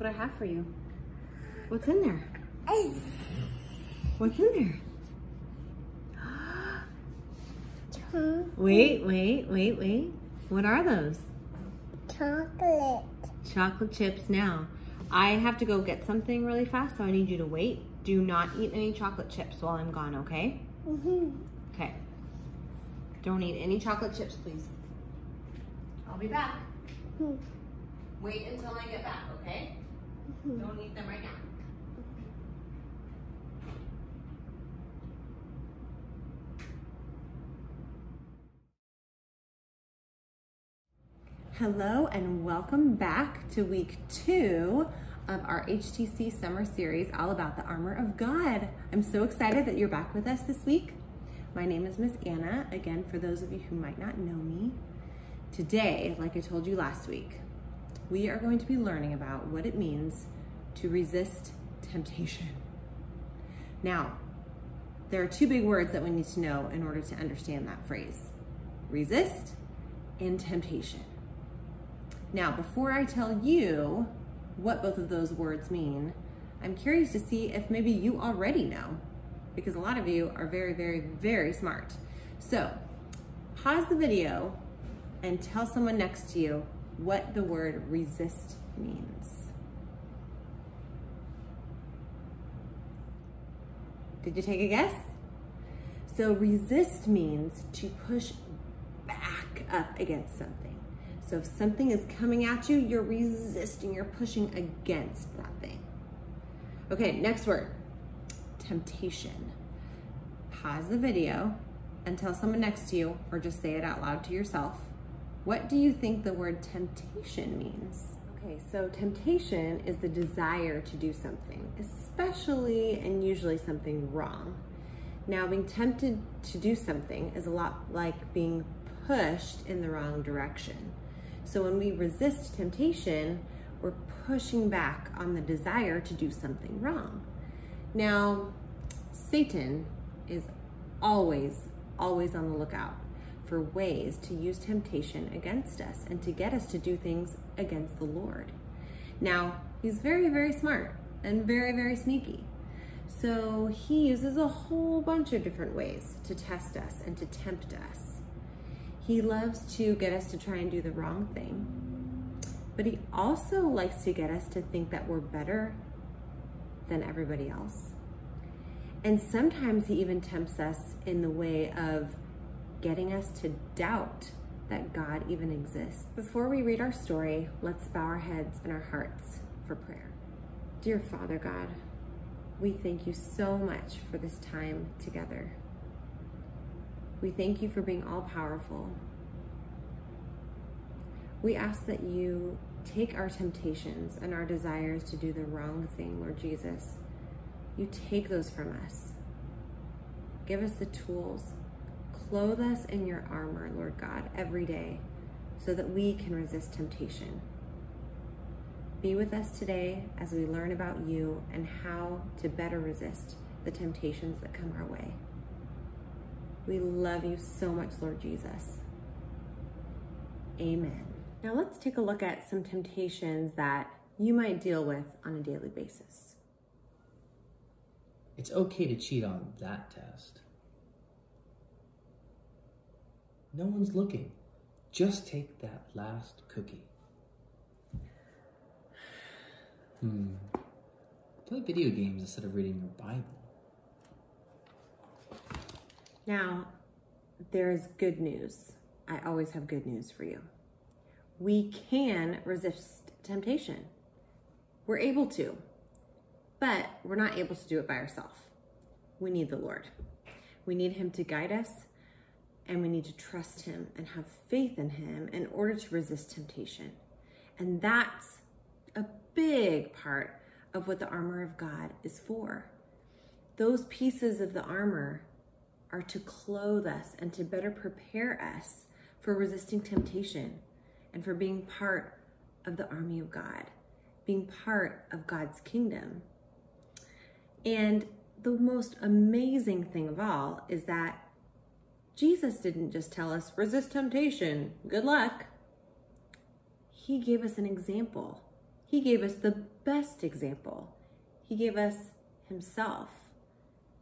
look what I have for you. What's in there? What's in there? Wait, wait, wait, wait. What are those? Chocolate. Chocolate chips now. I have to go get something really fast, so I need you to wait. Do not eat any chocolate chips while I'm gone, okay? Mm-hmm. Okay. Don't eat any chocolate chips, please. I'll be back. Hmm. Wait until I get back, okay? Mm-hmm. Don't eat them right now. Hello and welcome back to week two of our HTC summer series all about the armor of God. I'm so excited that you're back with us this week. My name is Miss Anna. Again, for those of you who might not know me, today, like I told you last week, we are going to be learning about what it means to resist temptation. Now, there are two big words that we need to know in order to understand that phrase resist and temptation. Now, before I tell you what both of those words mean, I'm curious to see if maybe you already know, because a lot of you are very, very, very smart. So, pause the video and tell someone next to you what the word resist means. Did you take a guess? So resist means to push back up against something. So if something is coming at you, you're resisting, you're pushing against that thing. Okay, next word, temptation. Pause the video and tell someone next to you, or just say it out loud to yourself. What do you think the word temptation means? Okay, so temptation is the desire to do something, especially and usually something wrong. Now, being tempted to do something is a lot like being pushed in the wrong direction. So when we resist temptation, we're pushing back on the desire to do something wrong. Now, Satan is always, always on the lookout for ways to use temptation against us and to get us to do things against the Lord. Now, he's very, very smart and very, very sneaky. So he uses a whole bunch of different ways to test us and to tempt us. He loves to get us to try and do the wrong thing, but he also likes to get us to think that we're better than everybody else. And sometimes he even tempts us in the way of getting us to doubt that God even exists. Before we read our story, let's bow our heads and our hearts for prayer. Dear Father God, we thank you so much for this time together. We thank you for being all powerful. We ask that you take our temptations and our desires to do the wrong thing, Lord Jesus. You take those from us. Give us the tools. Clothe us in your armor, Lord God, every day so that we can resist temptation. Be with us today as we learn about you and how to better resist the temptations that come our way. We love you so much, Lord Jesus. Amen. Now let's take a look at some temptations that you might deal with on a daily basis. It's okay to cheat on that test. No one's looking. Just take that last cookie. Hmm. Play video games instead of reading your Bible. Now, there is good news. I always have good news for you. We can resist temptation. We're able to, but we're not able to do it by ourselves. We need the Lord. We need Him to guide us, and we need to trust Him and have faith in Him in order to resist temptation. And that's a big part of what the armor of God is for. Those pieces of the armor are to clothe us and to better prepare us for resisting temptation and for being part of the army of God, being part of God's kingdom. And the most amazing thing of all is that Jesus didn't just tell us, resist temptation, good luck. He gave us an example. He gave us the best example. He gave us himself.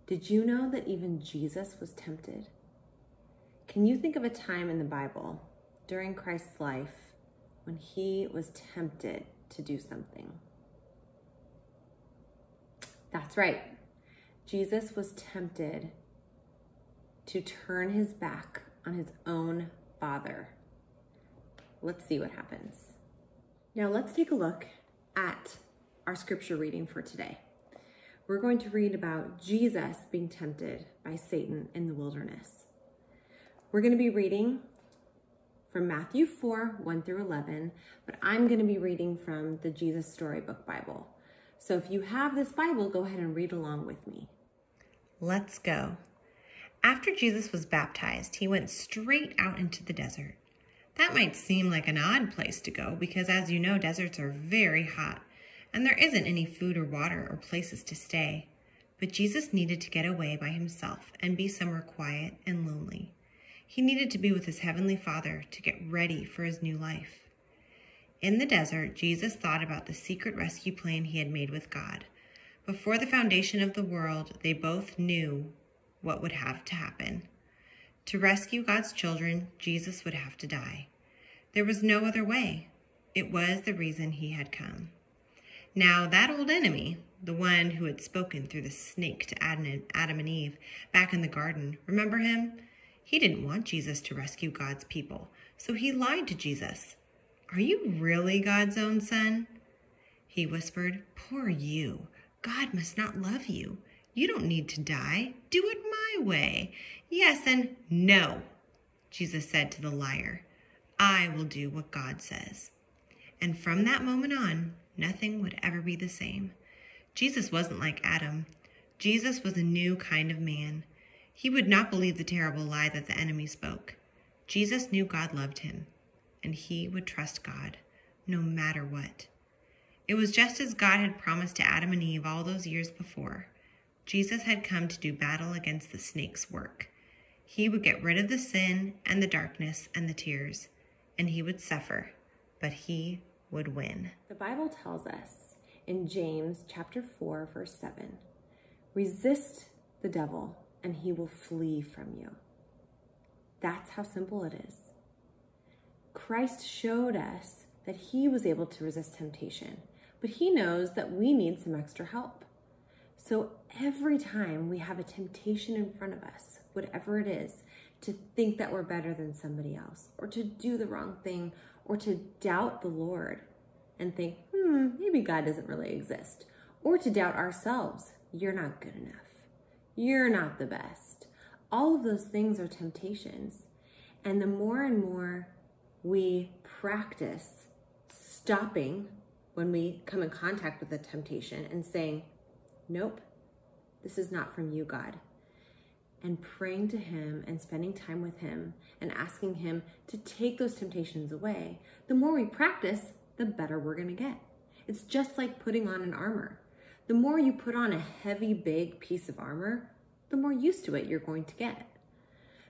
Did you know that even Jesus was tempted? Can you think of a time in the Bible during Christ's life when he was tempted to do something? That's right. Jesus was tempted to turn his back on his own father. Let's see what happens. Now let's take a look at our scripture reading for today. We're going to read about Jesus being tempted by Satan in the wilderness. We're going to be reading from Matthew 4, 1 through 11, but I'm going to be reading from the Jesus Storybook Bible. So if you have this Bible, go ahead and read along with me. Let's go. After Jesus was baptized, he went straight out into the desert. That might seem like an odd place to go because, as you know, deserts are very hot and there isn't any food or water or places to stay. But Jesus needed to get away by himself and be somewhere quiet and lonely. He needed to be with his heavenly Father to get ready for his new life. In the desert, Jesus thought about the secret rescue plan he had made with God. Before the foundation of the world, they both knew what would have to happen. To rescue God's children, Jesus would have to die. There was no other way. It was the reason he had come. Now, that old enemy, the one who had spoken through the snake to Adam and Eve back in the garden, remember him? He didn't want Jesus to rescue God's people, so he lied to Jesus. Are you really God's own son? He whispered, Poor you. God must not love you. You don't need to die. Do it way. Yes and no, Jesus said to the liar. I will do what God says. And from that moment on, nothing would ever be the same. Jesus wasn't like Adam. Jesus was a new kind of man. He would not believe the terrible lie that the enemy spoke. Jesus knew God loved him, and he would trust God no matter what. It was just as God had promised to Adam and Eve all those years before. Jesus had come to do battle against the snake's work. He would get rid of the sin and the darkness and the tears, and he would suffer, but he would win. The Bible tells us in James chapter 4 verse 7, resist the devil and he will flee from you. That's how simple it is. Christ showed us that he was able to resist temptation, but he knows that we need some extra help. So every time we have a temptation in front of us, whatever it is, to think that we're better than somebody else, or to do the wrong thing, or to doubt the Lord and think, hmm, maybe God doesn't really exist, or to doubt ourselves, you're not good enough, you're not the best. All of those things are temptations. And the more and more we practice stopping when we come in contact with a temptation and saying, nope, this is not from you, God. And praying to Him and spending time with Him and asking Him to take those temptations away, the more we practice, the better we're going to get. It's just like putting on an armor. The more you put on a heavy, big piece of armor, the more used to it you're going to get.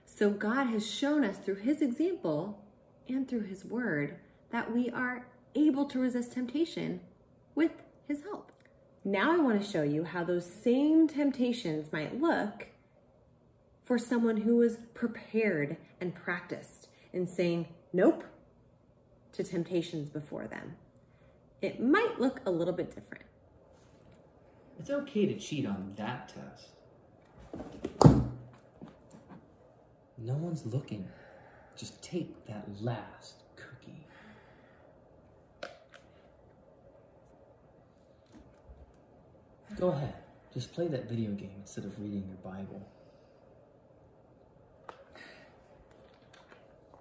So God has shown us through His example and through His word that we are able to resist temptation with His help. Now I want to show you how those same temptations might look for someone who was prepared and practiced in saying nope to temptations before them. It might look a little bit different. It's okay to cheat on that test. No one's looking. Just take that last Go ahead. Just play that video game instead of reading your Bible.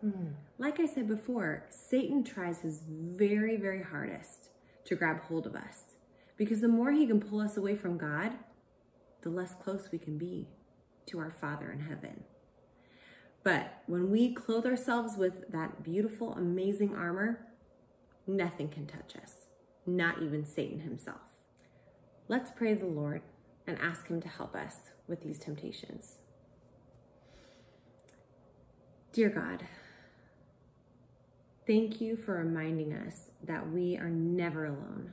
Hmm. Like I said before, Satan tries his very, very hardest to grab hold of us because the more he can pull us away from God, the less close we can be to our Father in heaven. But when we clothe ourselves with that beautiful, amazing armor, nothing can touch us, not even Satan himself. Let's pray the Lord and ask him to help us with these temptations. Dear God, Thank you for reminding us that we are never alone.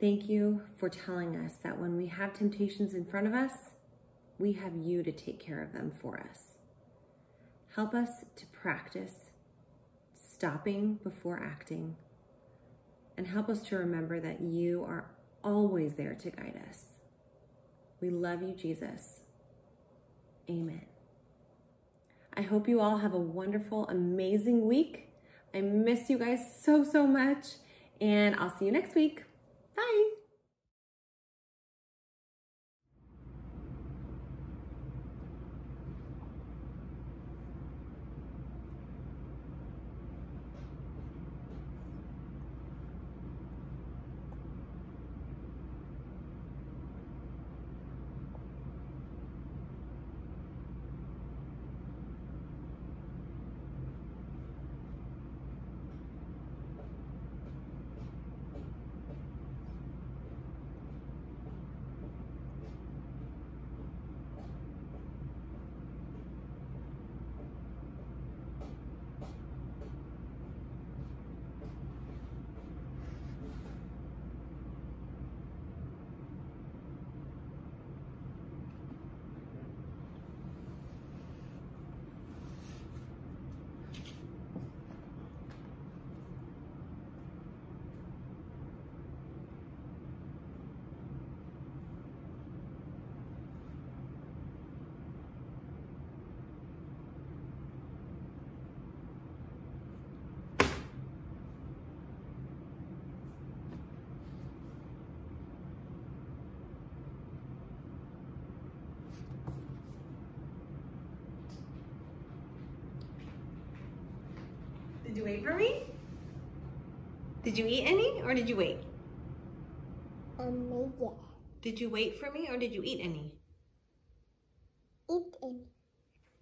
Thank you for telling us that when we have temptations in front of us, we have you to take care of them for us. Help us to practice stopping before acting, and help us to remember that you are always there to guide us. We love you, Jesus. Amen. I hope you all have a wonderful, amazing week. I miss you guys so, so much, and I'll see you next week. Bye. Did you wait for me? Did you eat any or did you wait? Um, yeah. Did you wait for me or did you eat any? Eat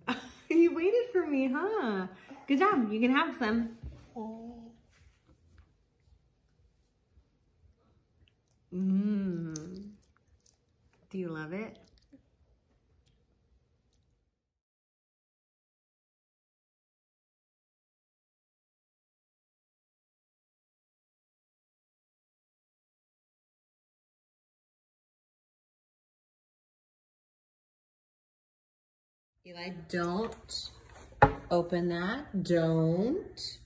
and you waited for me, huh? Good job. You can have some. Mmm. Do you love it? Eli, don't open that. Don't.